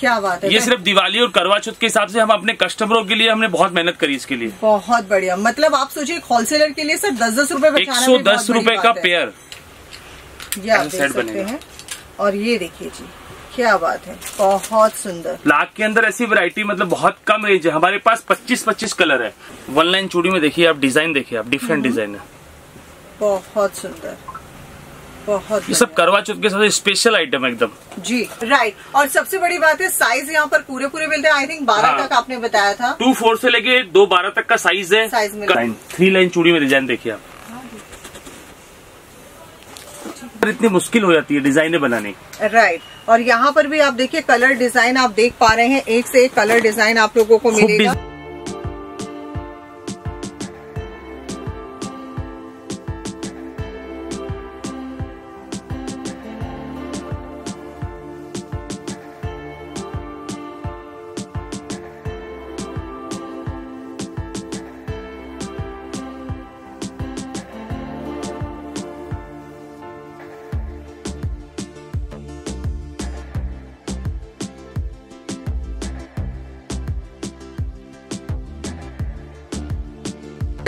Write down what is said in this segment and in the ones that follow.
क्या बात है ये सिर्फ़ दिवाली और करवा चौथ के हिसाब से हम अपने कस्टमरों के लिए हमने बहुत मेहनत करी इसके लिए। बहुत बढ़िया। मतलब आप सोचिए होलसेलर के लिए सर दस दस रूपए एक सौ दस रूपए का पेयर ये आप देख सेट सकते। हैं। और ये देखिए जी क्या बात है। बहुत सुंदर। लाख के अंदर ऐसी वैरायटी मतलब बहुत कम रेंज है। हमारे पास 25 25 कलर है। वन लाइन चूड़ी में देखिए आप डिज़ाइन देखिए आप डिफरेंट डिज़ाइन है। बहुत सुंदर। बहुत ये सब करवा चौथ के साथ स्पेशल आइटम है एकदम। जी राइट और सबसे बड़ी बात है साइज़ यहाँ पर पूरे पूरे मिलते हैं। आई थिंक बारह हाँ। तक आपने बताया था। टू फोर से लेके दो बारह तक का साइज़ है। साइज़ में। लाइन थ्री लाइन चूड़ी में डिज़ाइन देखिए आप। पर इतनी मुश्किल हो जाती है डिजाइने बनाने। Right right. और यहाँ पर भी आप देखिए कलर डिज़ाइन आप देख पा रहे हैं। एक से एक कलर डिज़ाइन आप लोगों को मिलेगा।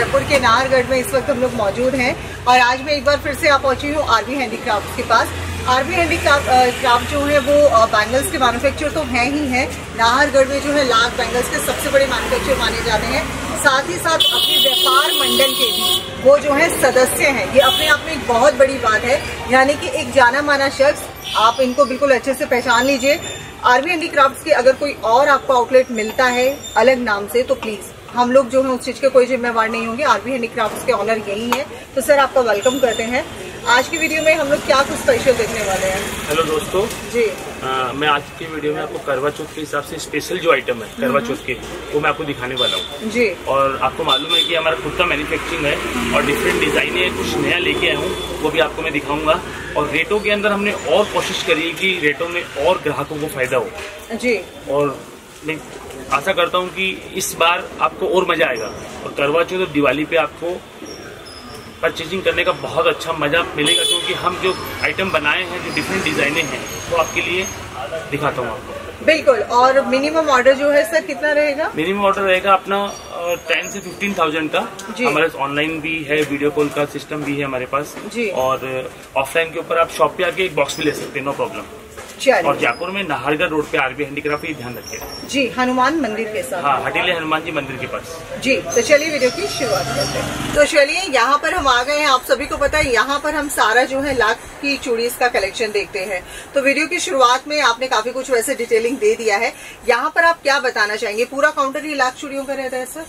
जयपुर के नाहरगढ़ में इस वक्त हम लोग मौजूद हैं। और आज मैं एक बार फिर से आप पहुँची हूँ आरबी हैंडीक्राफ्ट के पास। आरबी हैंडीक्राफ्ट क्राफ्ट जो है वो बैंगल्स के मैन्युफैक्चर तो हैं ही हैं। नाहरगढ़ में जो है लाख बैंगल्स के सबसे बड़े मैन्युफैक्चर माने जाते हैं। साथ ही साथ अपने व्यापार मंडल के भी वो जो है सदस्य हैं। ये अपने आप में एक बहुत बड़ी बात है। यानी कि एक जाना माना शख्स, आप इनको बिल्कुल अच्छे से पहचान लीजिए। आरबी हैंडीक्राफ्ट्स के अगर कोई और आपको आउटलेट मिलता है अलग नाम से तो प्लीज़ हम लोग जो है उस चीज़ के कोई जिम्मेवार नहीं होंगे। आरबी हैंडीक्राफ्ट्स के ऑनर यही है। तो सर आपका वेलकम करते हैं। आज की वीडियो में हम लोग क्या कुछ स्पेशल देखने वाले हैं? हेलो दोस्तों। जी। आ, मैं आज की वीडियो में आपको करवा चौथ के हिसाब से स्पेशल जो आइटम है करवा चौथ के वो मैं आपको दिखाने वाला हूँ। जी। और आपको मालूम है कि हमारा खुद का मैन्युफैक्चरिंग है और डिफरेंट डिज़ाइन है कुछ नया लेके आया हूँ वो भी आपको मैं दिखाऊँगा। और रेटों के अंदर हमने और कोशिश करी है कि रेटों में और ग्राहकों को फ़ायदा हो। जी। और आशा करता हूँ कि इस बार आपको और मज़ा आएगा। और करवा चौथ और दिवाली पे आपको परचेजिंग करने का बहुत अच्छा मज़ा मिलेगा क्योंकि हम जो आइटम बनाए हैं जो डिफरेंट डिजाइने हैं वो तो आपके लिए दिखाता हूँ आपको। बिल्कुल और मिनिमम ऑर्डर जो है सर कितना रहेगा? मिनिमम ऑर्डर रहेगा अपना टेन से फिफ्टीन थाउज़ेंड का। हमारे पास ऑनलाइन भी है वीडियो कॉल का सिस्टम भी है हमारे पास। जी। और ऑफलाइन के ऊपर आप शॉप पे आके एक बॉक्स भी ले सकते हैं नो प्रॉब्लम और जयपुर में नाहरगढ़ रोड पे आरबी हैंडीक्राफ्ट ध्यान रखिए। जी हनुमान मंदिर के साथ। हाँ हटीले हनुमान जी मंदिर के पास। जी तो चलिए वीडियो की शुरुआत करते हैं। तो चलिए यहाँ पर हम आ गए हैं। आप सभी को पता है यहाँ पर हम सारा जो है लाख की चूड़ीज का कलेक्शन देखते हैं। तो वीडियो की शुरुआत में आपने काफ़ी कुछ वैसे डिटेलिंग दे दिया है। यहाँ पर आप क्या बताना चाहेंगे? पूरा काउंटर ही लाख चूड़ियों का रहता है सर?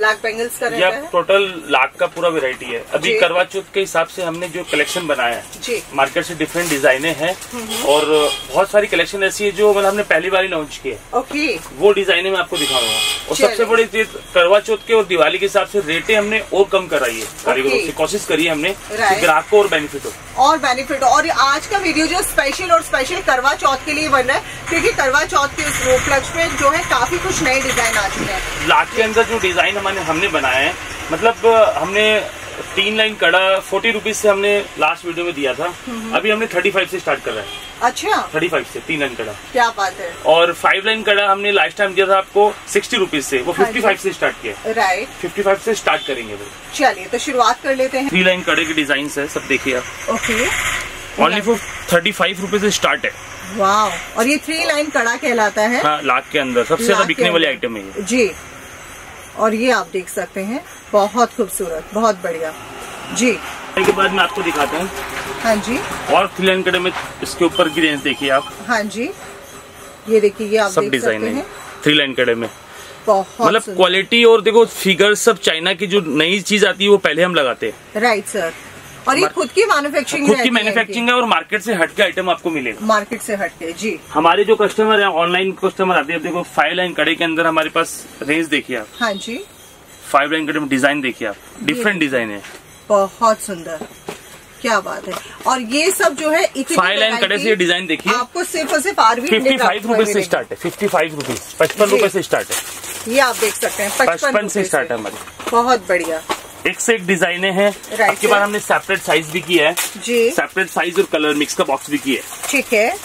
लाख बैंगल्स का रहता है। टोटल लाख का पूरा वेरायटी है। अभी करवा चौथ के हिसाब से हमने जो कलेक्शन बनाया है जी। मार्केट से डिफरेंट डिजाइने हैं और बहुत सारी कलेक्शन ऐसी है जो मतलब हमने पहली बार ही लॉन्च की है। ओके वो डिजाइने मैं आपको दिखाऊँगा। और सबसे बड़ी चीज़ करवा चौथ के और दिवाली के हिसाब से रेटे हमने और कम कराई है कारीगरों से। कोशिश करी है हमने ग्राहक को और बेनिफिट हो। और बेनिफिट और आज का वीडियो जो स्पेशल और स्पेशल करवा चौथ के लिए बन रहा है क्योंकि करवा चौथ के उपलक्ष्य में जो है काफ़ी कुछ नए डिज़ाइन आ चुके हैं। लाख के अंदर जो डिज़ाइन हमारे हमने बनाया है। मतलब हमने तीन लाइन कड़ा फोर्टी रुपीज़ से हमने लास्ट वीडियो में दिया था। अभी हमने थर्टी फाइव से स्टार्ट कर रहा है। अच्छा। थर्टी फाइव से तीन लाइन कड़ा। क्या बात है। और फाइव लाइन कड़ा हमने लास्ट टाइम दिया था आपको सिक्सटी रुपीज़ से। वो हाँ फिफ्टी फाइव से स्टार्ट किया राइट फिफ्टी फाइव से स्टार्ट करेंगे चलिए तो शुरुआत कर लेते हैं। थ्री लाइन कड़े के डिज़ाइन है सब देखिए आप। Okay only for thirty five rupees से स्टार्ट है। वाह और ये थ्री लाइन कड़ा कहलाता है? हाँ लाख के अंदर सबसे ज़्यादा बिकने वाली आइटम है जी। और ये आप देख सकते हैं बहुत खूबसूरत बहुत बढ़िया। जी। के बाद मैं आपको दिखाता हूँ। हाँ जी। और थ्री लाइन कड़े में इसके ऊपर की रेंज देखिए आप। हाँ जी। ये देखिए ये आप सब देख डिज़ाइन सकते है। हैं। थ्री लाइन कड़े में। मतलब क्वालिटी और देखो फिगर सब चाइना की जो नई चीज़ आती है वो पहले हम लगाते हैं। राइट सर और ये खुद की मैन्युफैक्चरिंग खुद की मैन्युफैक्चरिंग है और मार्केट से हटके आइटम आपको मिलेगा। मार्केट से हटके जी। हमारे जो कस्टमर है ऑनलाइन कस्टमर आते हैं देखो फाइव लाइन कड़े के अंदर हमारे पास रेंज देखिए आप। हाँ जी। फाइव लाइन कड़े में डिज़ाइन देखिए आप। डिफरेंट डिज़ाइन है। बहुत सुंदर। क्या बात है। और ये सब जो है फाइव लाइन कड़े से डिज़ाइन देखिए। आपको सिर्फ़ और सिर्फ़ R V fifty five rupees से स्टार्ट है। फिफ्टी फाइव रूपीज पचपन रूपए से स्टार्ट है। ये आप देख सकते हैं पचपन से स्टार्ट है हमारी। बहुत बढ़िया। एक से एक डिजाइने हैं। Sir. बाद हमने सेपरेट साइज़ भी किया है। जी। सेपरेट साइज़ और कलर मिक्स का बॉक्स भी किया है। ठीक है।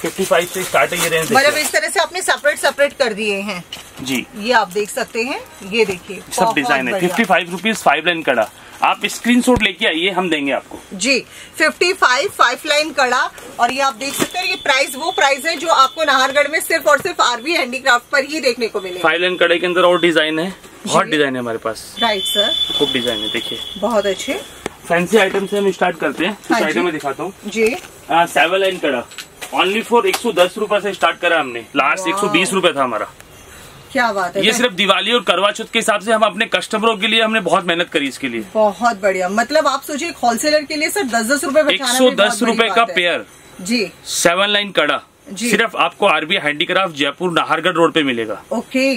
फिफ्टी फाइव से स्टार्ट है ये रेंज मतलब इस तरह से आपने सेपरेट सेपरेट कर दिए हैं। जी। ये आप देख सकते हैं। ये देखिए सब डिज़ाइन है। Fifty five rupees five line कड़ा। आप स्क्रीन स्क्रीनशॉट लेके आइए हम देंगे आपको। जी 55 फाइव फाइव लाइन कड़ा। और ये आप देख सकते हैं ये प्राइस वो प्राइस है जो आपको नाहरगढ़ में सिर्फ़ और सिर्फ़ आरबी हैंडीक्राफ्ट पर ही देखने को मिलेगा। फाइव लाइन कड़े के अंदर और डिज़ाइन है। बहुत डिज़ाइन है हमारे पास। राइट सर खूब डिज़ाइन है देखिए। बहुत अच्छे। फैंसी आइटम से हम स्टार्ट करते हैं। हाँ कुछ आइटम में दिखाता हूँ। जी। सेवन लाइन कड़ा। ओनली फॉर एक सौ दस रुपये से स्टार्ट करा हमने। लास्ट एक सौ बीस रुपये था हमारा। क्या बात है ये सिर्फ़ दिवाली और करवा चौथ के हिसाब से हम अपने कस्टमरों के लिए हमने बहुत मेहनत करी इसके लिए। बहुत बढ़िया। मतलब आप सोचिए एक होलसेलर के लिए सर दस दस रूपए एक सौ दस रूपए का पेयर जी। सेवन लाइन कड़ा। सिर्फ़ आपको R B handicraft Jaipur Nahargarh road पे मिलेगा। ओके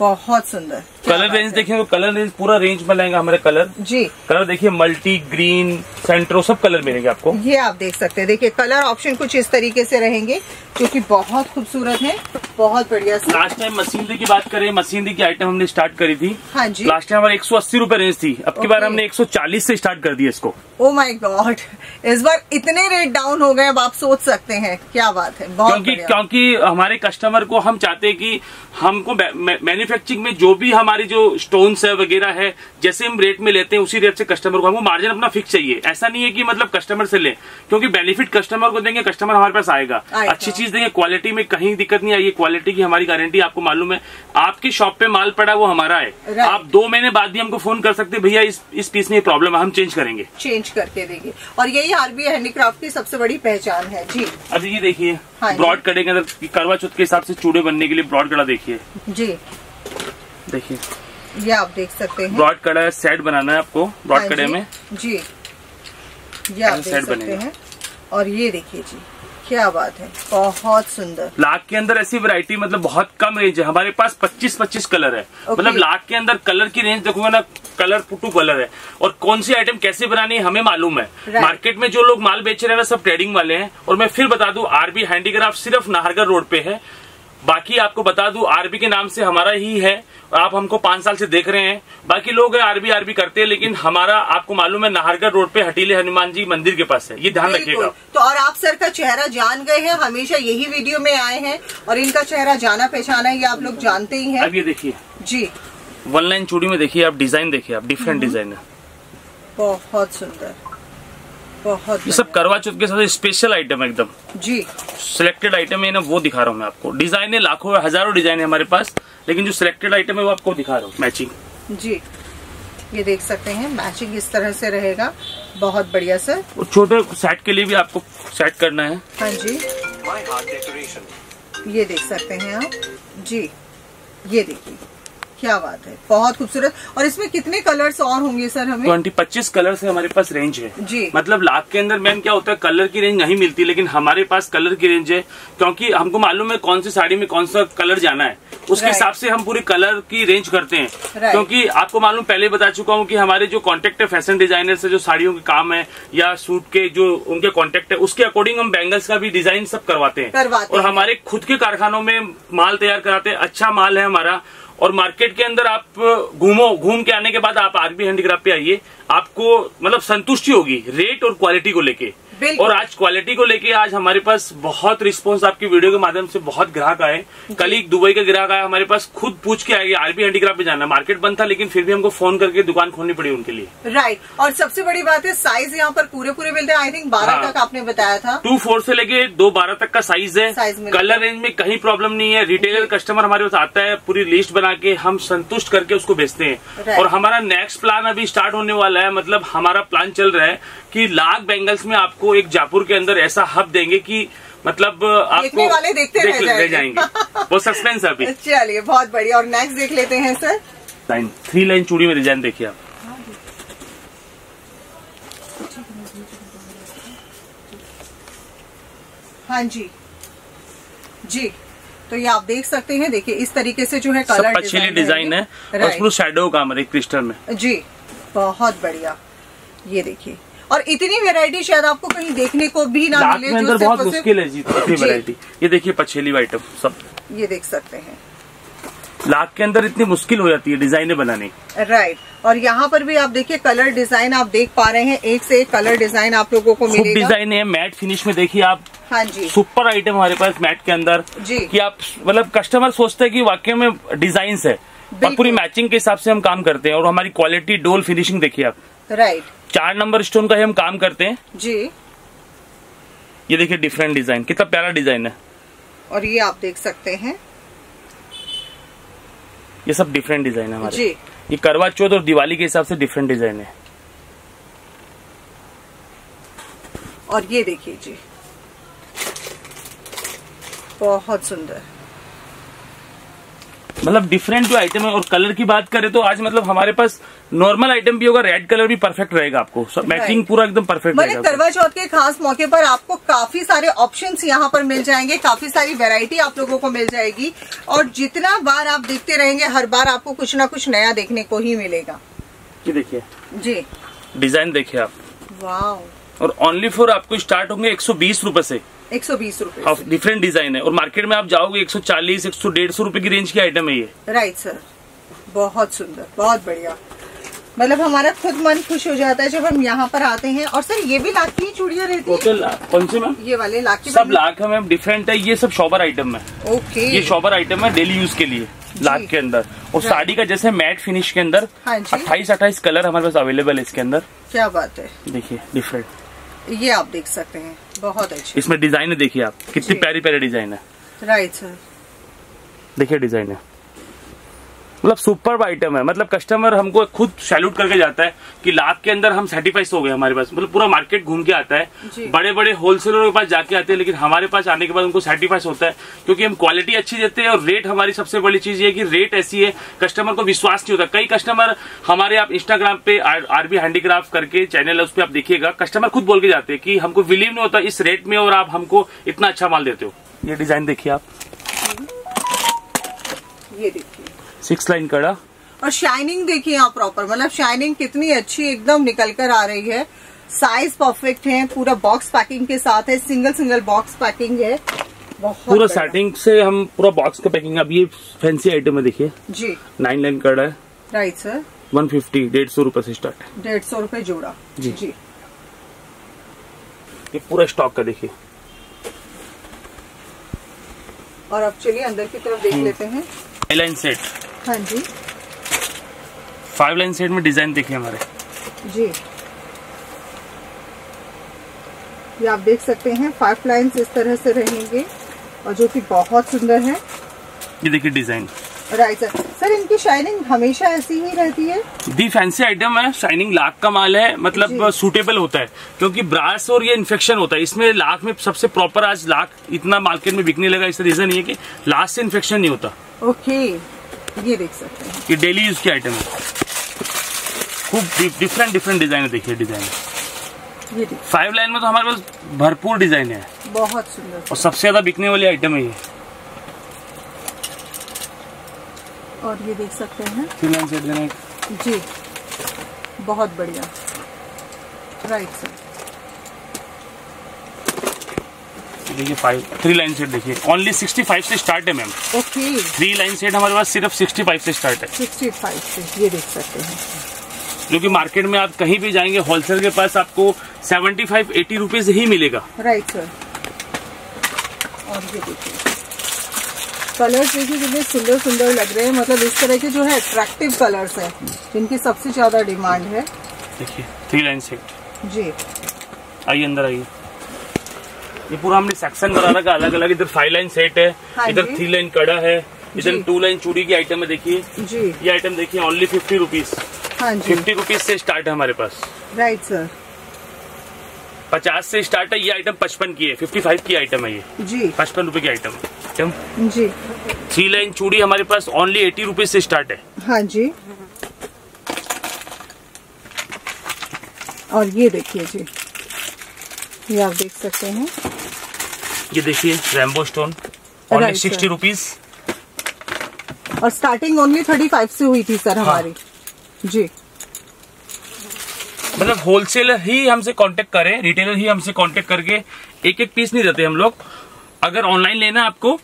बहुत सुंदर। कलर रेंज है। देखिए तो कलर रेंज पूरा रेंज में लेंगे हमारे कलर जी। कलर देखिए मल्टी ग्रीन सेंट्रो सब कलर मिलेंगे आपको। ये आप देख सकते हैं। देखिए कलर ऑप्शन कुछ इस तरीके से रहेंगे जो कि बहुत खूबसूरत है बहुत बढ़िया लास्ट टाइम मशीनरी की बात करें मशीनरी की आइटम हमने स्टार्ट करी थी। हाँ जी। लास्ट टाइम हमारे एक सौ अस्सी रुपये रेंज थी। अब की बार हमने एक सौ चालीस से स्टार्ट कर दिया इसको। ओ माई गॉड इस बार इतने रेट डाउन हो गए अब आप सोच सकते हैं। क्या बात है? बहुत क्योंकि क्योंकि हमारे कस्टमर को हम चाहते हैं कि हमको मैन्युफैक्चरिंग में जो भी हमारी जो स्टोन्स है वगैरह है जैसे हम रेट में लेते हैं उसी रेट से कस्टमर को हमको मार्जिन अपना फिक्स चाहिए। ऐसा नहीं है कि मतलब कस्टमर से ले क्योंकि बेनिफिट कस्टमर को देंगे कस्टमर हमारे पास आएगा। अच्छी चीज़ देंगे क्वालिटी में कहीं दिक्कत नहीं आएगी क्वालिटी की हमारी गारंटी आपको मालूम है। आपकी शॉप पे माल पड़ा वो हमारा है। आप दो महीने बाद भी हमको फ़ोन कर सकते भैया इस इस पीस में प्रॉब्लम है हम चेंज करेंगे। चेंज करके देंगे। और यही आरबी हैंडीक्राफ्ट की सबसे बड़ी पहचान है। जी। अब ये देखिए हाँ ब्रॉड कड़े के अंदर करवा चौथ के हिसाब से चूड़े बनने के लिए ब्रॉड कड़ा देखिए। जी। देखिए। ये आप देख सकते हैं। ब्रॉड कड़ा सेट बनाना है आपको ब्रॉड हाँ कड़े में। जी। ये आप देख सकते। हैं। और ये देखिए जी क्या बात है बहुत सुंदर। लाख के अंदर ऐसी वैरायटी मतलब बहुत कम रेंज है। हमारे पास 25 25 कलर है। Okay. मतलब लाख के अंदर कलर की रेंज देखोगे ना कलर टू कलर है। और कौन सी आइटम कैसे बनानी है हमें मालूम है। Right. मार्केट में जो लोग माल बेच रहे हैं ना सब ट्रेडिंग वाले हैं। और मैं फिर बता दूँ आरबी हैंडीक्राफ्ट सिर्फ़ नाहरगढ़ रोड पे है। बाकी आपको बता दूँ आरबी के नाम से हमारा ही है। आप हमको पाँच साल से देख रहे हैं। बाकी लोग हैं आरबी आरबी करते हैं लेकिन हमारा आपको मालूम है नाहरगढ़ रोड पे हटीले हनुमान जी मंदिर के पास है। ये ध्यान। रखिएगा। तो और आप सर का चेहरा जान गए हैं हमेशा यही वीडियो में आए हैं और इनका चेहरा जाना पहचाना ये आप लोग जानते ही है। अब ये देखिए। जी। वन लाइन चूड़ी में देखिए आप डिज़ाइन देखिए आप डिफरेंट डिज़ाइन है बहुत सुंदर। बहुत ये सब करवा चौथ के साथ स्पेशल आइटम है एकदम। जी। सिलेक्टेड आइटम है ना वो दिखा रहा हूँ मैं आपको। डिज़ाइन है लाखों हज़ारों डिज़ाइन है हमारे पास। लेकिन जो सिलेक्टेड आइटम है वो आपको दिखा रहा हूँ मैचिंग जी ये देख सकते हैं मैचिंग इस तरह से रहेगा। बहुत बढ़िया सर और छोटे सेट के लिए भी आपको सेट करना है। हाँ जी। ये देख सकते हैं आप। जी ये देखिए। क्या बात है? बहुत खूबसूरत। और इसमें कितने कलर्स और होंगे सर हमें? ट्वेंटी पच्चीस कलर से हमारे पास रेंज है। जी। मतलब लाख के अंदर मैम क्या होता है कलर की रेंज नहीं मिलती लेकिन हमारे पास कलर की रेंज है क्योंकि हमको मालूम है कौन सी साड़ी में कौन सा कलर जाना है। उसके हिसाब से हम पूरी कलर की रेंज करते हैं. क्योंकि आपको मालूम पहले बता चुका हूँ कि हमारे जो कॉन्टेक्ट है फ़ैशन डिज़ाइनर से जो साड़ियों के काम है या सूट के जो उनके कॉन्टेक्ट है उसके अकॉर्डिंग हम बैंगल्स का भी डिज़ाइन सब करवाते हैं। और हैं। हमारे खुद के कारखानों में माल तैयार कराते हैं। अच्छा माल है हमारा और मार्केट के अंदर आप घूमो, घूम के आने के बाद आप आरबी हैंडीक्राफ्ट पे आइए, आपको मतलब संतुष्टि होगी, रेट और क्वालिटी को लेके। और आज क्वालिटी को लेके आज हमारे पास बहुत रिस्पांस आपकी वीडियो के माध्यम से बहुत ग्राहक आए। कल ही दुबई का ग्राहक आया हमारे पास खुद पूछ के आएगी आरबी हैंडीक्राफ्ट पे जाना। मार्केट बंद था लेकिन फिर भी हमको फ़ोन करके दुकान खोलनी पड़ी उनके लिए। राइट और सबसे बड़ी बात है साइज़ यहाँ पर पूरे पूरे मिलते हैं। आई थिंक बारह हाँ। तक आपने बताया था। टू फोर से लेके दो बारह तक का साइज़ है। कलर रेंज में कहीं प्रॉब्लम नहीं है। रिटेलर कस्टमर हमारे पास आता है पूरी लिस्ट बना के हम संतुष्ट करके उसको बेचते हैं। और हमारा नेक्स्ट प्लान अभी स्टार्ट होने वाला है। मतलब हमारा प्लान चल रहा है कि लाख बैंगल्स में आपको एक जापुर के अंदर ऐसा हब देंगे कि मतलब आपको वाले देखते रह देख- जाएँगे। जाएँगे। वो सस्पेंस है अभी। चलिए बहुत बढ़िया। और नेक्स्ट देख लेते हैं सर लाइन थ्री लाइन चूड़ी में डिज़ाइन देखिए आप। हाँ जी। जी। तो ये आप देख सकते हैं देखिए इस तरीके से जो है कलर पछेली डिज़ाइन है। है और शेडो काम है क्रिस्टल में। जी बहुत बढ़िया। ये देखिए। और इतनी वैरायटी शायद आपको कहीं देखने को भी ना मिले में जो अंदर बहुत मुश्किल है जी इतनी। वैरायटी ये देखिए पछेली आइटम सब। ये देख सकते हैं। लाख के अंदर इतनी मुश्किल हो जाती है डिजाइने बनाने। राइट और यहाँ पर भी आप देखिए कलर डिज़ाइन आप देख पा रहे हैं एक से एक कलर डिज़ाइन आप लोगों को मिलेगा। डिज़ाइन है मैट फिनिश में देखिए आप। हाँ जी। सुपर आइटम हमारे पास मैट के अंदर। जी। कि आप मतलब कस्टमर सोचते हैं कि वाकई में डिज़ाइन है। और पूरी मैचिंग के हिसाब से हम काम करते हैं। और हमारी क्वालिटी डोल फिनिशिंग देखिए आप। राइट चार नंबर स्टोन का ही हम काम करते हैं। जी। ये देखिए डिफरेंट डिज़ाइन कितना प्यारा डिज़ाइन है। और ये आप देख सकते हैं। ये सब डिफरेंट डिज़ाइन है हमारे। जी। ये करवा चौथ और दिवाली के हिसाब से डिफरेंट डिज़ाइन है। और ये देखिए जी। बहुत सुंदर। मतलब डिफरेंट जो आइटम है और कलर की बात करें तो आज मतलब हमारे पास नॉर्मल आइटम भी होगा रेड कलर भी परफेक्ट रहेगा आपको। मैचिंग पूरा एकदम परफेक्ट रहेगा करवा चौथ के खास मौके पर आपको काफ़ी सारे ऑप्शंस यहाँ पर मिल जाएँगे काफ़ी सारी वैरायटी आप लोगों को मिल जाएगी और जितना बार आप देखते रहेंगे हर बार आपको कुछ ना कुछ नया देखने को ही मिलेगा। ये देखिए। जी। डिज़ाइन देखिए आप। वाह और ओनली फॉर आपको स्टार्ट होंगे एक सौ बीस रूपए से। एक सौ बीस रूपए ऑफ़ डिफरेंट डिज़ाइन है। और मार्केट में आप जाओगे एक सौ चालीस एक सौ डेढ़ सौ रूपए की रेंज की आइटम है ये। राइट सर बहुत सुंदर बहुत बढ़िया। मतलब हमारा खुद मन खुश हो जाता है जब हम यहाँ पर आते हैं। और सर ये भी लाख की चूड़ियाँ रहती है? कौन से मैम? ये वाले लाख की सब लाख है मैम डिफरेंट है। ये सब शॉपर आइटम है। ओके ये शॉपर आइटम है डेली यूज़ के लिए लाख के अंदर। और साड़ी का जैसे मैट फिनिश के अंदर हाँ अट्ठाईस अट्ठाईस कलर हमारे पास अवेलेबल है इसके अंदर। क्या बात है। देखिए डिफरेंट ये आप देख सकते हैं बहुत अच्छी इसमें डिज़ाइन देखिए आप कितनी प्यारी प्यारी डिज़ाइन है। राइट सर देखिए डिज़ाइन है। मतलब सुपर आइटम है। मतलब कस्टमर हमको खुद सैल्यूट करके जाता है कि लाख के अंदर हम सेटिस्फाइड हो गए हमारे पास। मतलब पूरा मार्केट घूम के आता है। बड़े बड़े होलसेलरों के पास जाके आते हैं लेकिन हमारे पास आने के बाद उनको सेटिस्फाइड होता है क्योंकि हम क्वालिटी अच्छी देते हैं और रेट हमारी सबसे बड़ी चीज़ ये कि रेट ऐसी है कस्टमर को विश्वास नहीं होता। कई कस्टमर हमारे आप इंस्टाग्राम पे आरबी हैंडीक्राफ्ट करके चैनल है उस पर आप देखिएगा कस्टमर खुद बोल के जाते हैं कि हमको बिलीव नहीं होता इस रेट में और आप हमको इतना अच्छा माल देते हो। ये डिज़ाइन देखिए आप। ये देखिए। सिक्स लाइन कड़ा। और शाइनिंग देखिए आप प्रॉपर मतलब शाइनिंग कितनी अच्छी एकदम निकल कर आ रही है। साइज़ परफेक्ट है पूरा बॉक्स पैकिंग के साथ है सिंगल सिंगल बॉक्स पैकिंग है। पूरा। सेटिंग से हम पूरा बॉक्स का पैकिंग अब ये फैंसी आइटम है देखिए। जी। नाइन लाइन कड़ा है। राइट सर वन फिफ्टी डेढ़ सौ रुपये से स्टार्ट है। डेढ़ सौ रुपये जोड़ा। जी। जी। ये पूरा स्टॉक का देखिए। और अब चलिए अंदर की तरफ़ देख हम्म। लेते हैं। लाइन सेट हाँ जी। फाइव लाइन सेट में डिज़ाइन देखिए हमारे। जी। ये आप देख सकते हैं फाइव लाइंस इस तरह से रहेंगे और जो कि बहुत सुंदर है। ये देखिए डिज़ाइन राइट सर सर इनकी शाइनिंग हमेशा ऐसी ही रहती है? दी फैंसी आइटम है शाइनिंग लाख का माल है मतलब। सूटेबल होता है क्योंकि ब्रास और ये इन्फेक्शन होता है। इसमें लाख में सबसे प्रॉपर आज लाख इतना मार्केट में बिकने लगा इसका रीजन ये कि लास्ट से इन्फेक्शन नहीं होता। ओके ये देख सकते हैं। ये डेली यूज़ की आइटम है। खूब डिफरेंट डिफरेंट डिज़ाइन देखिए डिज़ाइन ये फाइव लाइन में तो हमारे पास भरपूर डिज़ाइन है। बहुत सुंदर। और सबसे ज़्यादा बिकने वाली आइटम है ये। और ये देख सकते हैं। थ्री लाइन सेट जी। बहुत बढ़िया। राइट सर देखिए फाइव थ्री लाइन सेट देखिए। ओनली सिक्सटी फाइव से स्टार्ट है ma'am okay three line set हमारे पास सिर्फ़ सिक्सटी फाइव से स्टार्ट है। सिक्सटी फाइव से ये देख सकते हैं। जो कि मार्केट में आप कहीं भी जाएँगे होलसेल के पास आपको सेवेंटी फाइव एटी रुपीज़ ही मिलेगा। राइट सर और ये देखिए। कलर्स देखिए कितने सुंदर सुंदर लग रहे हैं। मतलब इस तरह के जो है अट्रैक्टिव कलर्स हैं जिनकी सबसे ज़्यादा डिमांड है। देखिए थ्री लाइन सेट जी। आइए अंदर आइए। ये पूरा हमने सेक्शन बना रखा अलग अलग इधर फाइव लाइन सेट है हाँ इधर थ्री लाइन कड़ा है इधर टू लाइन चूड़ी की आइटम है देखिए। जी। ये आइटम देखिए ओनली फिफ्टी रुपीज़ हाँ जी। फिफ्टी रुपीज़ से स्टार्ट है हमारे पास। राइट सर पचास से स्टार्ट है ये आइटम पचपन की है फिफ्टी फाइव की आइटम है ये। जी। पचपन रूपए की आइटम आइटम जी। थ्री लाइन चूड़ी हमारे पास ओनली एटी रुपीज़ से स्टार्ट है। हाँ जी। और ये देखिए जी। ये आप देख सकते हैं। ये देखिए rainbow stone only sixty rupees और स्टार्टिंग ओनली थर्टी फाइव से हुई थी सर हमारी। हाँ। जी। मतलब होलसेलर ही हमसे कांटेक्ट करें रिटेलर ही हमसे कांटेक्ट करके एक एक पीस नहीं देते हम लोग। अगर ऑनलाइन लेना है आपको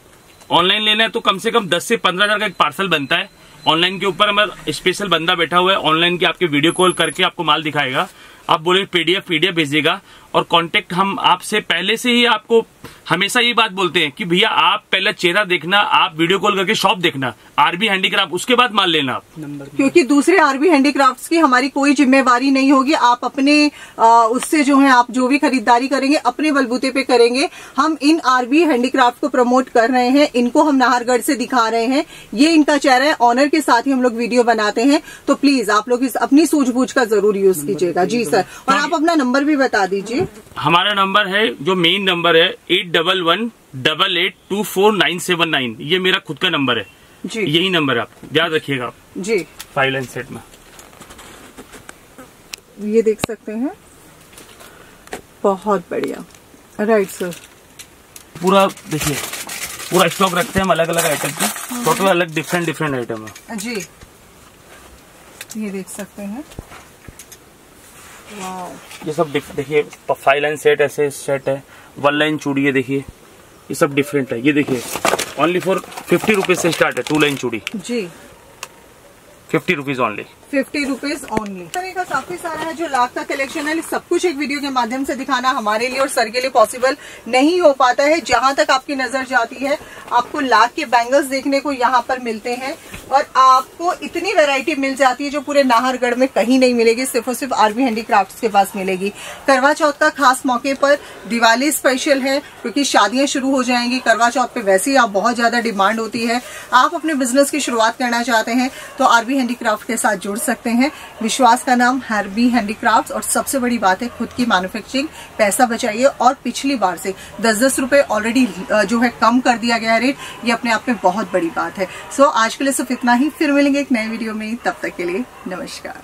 ऑनलाइन लेना है तो कम से कम 10 से पंद्रह हज़ार का एक पार्सल बनता है। ऑनलाइन के ऊपर हमारा स्पेशल बंदा बैठा हुआ है ऑनलाइन की आपके वीडियो कॉल करके आपको माल दिखाएगा। आप बोले पीडीएफ पीडीएफ भेजिएगा। और कांटेक्ट हम आपसे पहले से ही आपको हमेशा ये बात बोलते हैं कि भैया आप पहले चेहरा देखना आप वीडियो कॉल करके शॉप देखना आरबी हैंडीक्राफ्ट उसके बाद माल लेना आप। क्योंकि दूसरे आरबी हैंडीक्राफ्ट्स की हमारी कोई जिम्मेवारी नहीं होगी आप अपने आ, उससे जो है आप जो भी खरीदारी करेंगे अपने बलबूते पे करेंगे। हम इन आरबी हैंडीक्राफ्ट को प्रमोट कर रहे हैं इनको हम नाहरगढ़ से दिखा रहे हैं। ये इनका चेहरा है ऑनर के साथ ही हम लोग वीडियो बनाते हैं। तो प्लीज़ आप लोग इस अपनी सूझबूझ का ज़रूर यूज़ कीजिएगा। जी सर और आप अपना नंबर भी बता दीजिए। हमारा नंबर है जो मेन नंबर है eight double one double eight two four nine seven nine ये मेरा खुद का नंबर है। जी। यही नंबर है आपको याद रखिएगा आप। जी। फाइव लाइन सेट में। ये देख सकते हैं। बहुत बढ़िया। राइट सर पूरा देखिए पूरा स्टॉक रखते हैं हम अलग अलग आइटम की टोटल अलग डिफरेंट डिफरेंट आइटम है। जी। ये देख सकते हैं। ये सब देखिए फाइव लाइन सेट ऐसे सेट है। वन लाइन चूड़ी है देखिए। ये सब डिफरेंट है। ये देखिए ओनली फॉर फिफ्टी रुपीज़ से स्टार्ट है टू लाइन चूड़ी। जी। Fifty rupees only fifty rupees only तरह का काफ़ी सारा है जो लाख का कलेक्शन है, सब कुछ एक वीडियो के माध्यम से दिखाना हमारे लिए और सर के लिए पॉसिबल नहीं हो पाता है। जहाँ तक आपकी नज़र जाती है, आपको लाख के बैंगल्स देखने को यहाँ पर मिलते हैं और आपको इतनी वेरायटी मिल जाती है जो पूरे नाहरगढ़ में कहीं नहीं मिलेगी, सिर्फ़ और सिर्फ़ आरबी हैंडीक्राफ्ट्स के पास मिलेगी। करवा चौथ का खास मौके पर दिवाली स्पेशल है, क्योंकि शादियाँ शुरू हो जाएँगी। करवा चौथ पे वैसे ही आप बहुत ज़्यादा डिमांड होती है। आप अपने बिज़नेस की शुरुआत करना चाहते हैं तो आरबी हैंडीक्राफ्ट के साथ जुड़ सकते हैं। विश्वास का नाम हरबी हैंडीक्राफ्ट और सबसे बड़ी बात है खुद की मैन्युफैक्चरिंग पैसा बचाइए और पिछली बार से दस दस रुपए ऑलरेडी जो है कम कर दिया गया रेट ये अपने आप में बहुत बड़ी बात है। सो आज के लिए सिर्फ़ इतना ही। फिर मिलेंगे एक नए वीडियो में। तब तक के लिए नमस्कार।